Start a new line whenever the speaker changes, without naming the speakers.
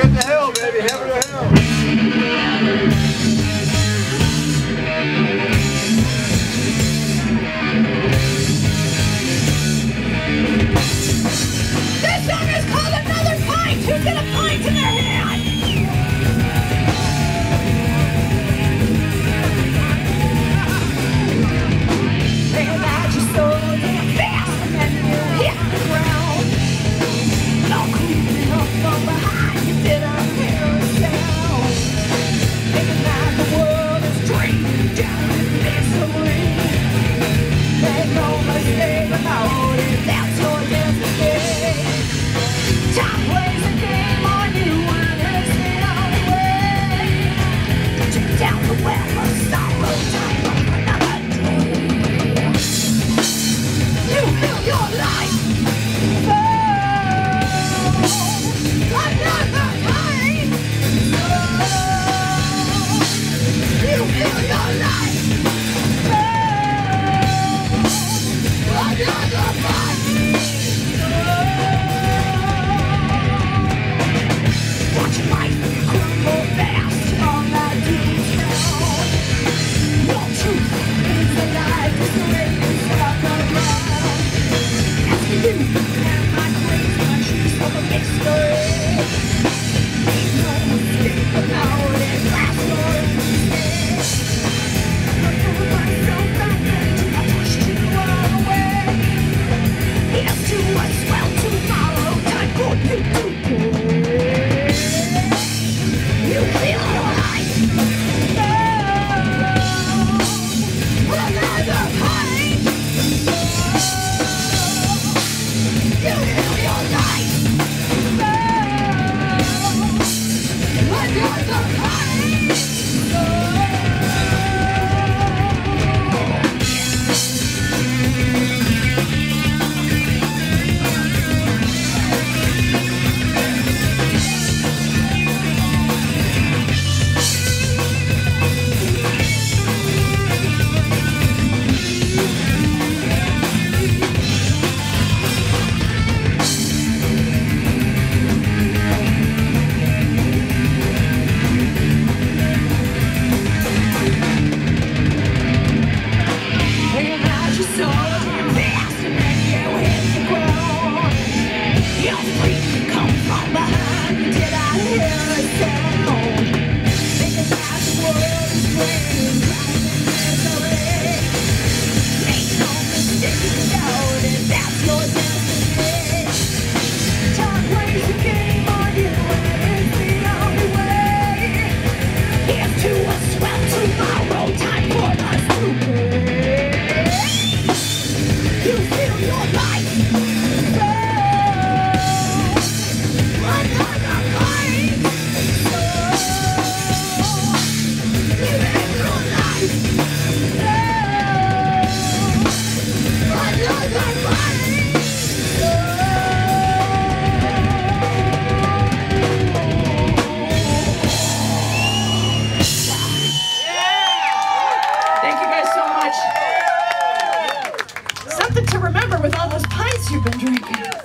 Heaven to hell, baby. Heaven to hell.
you. in your life Thank you guys so much. Something to remember with all those pints you've been drinking.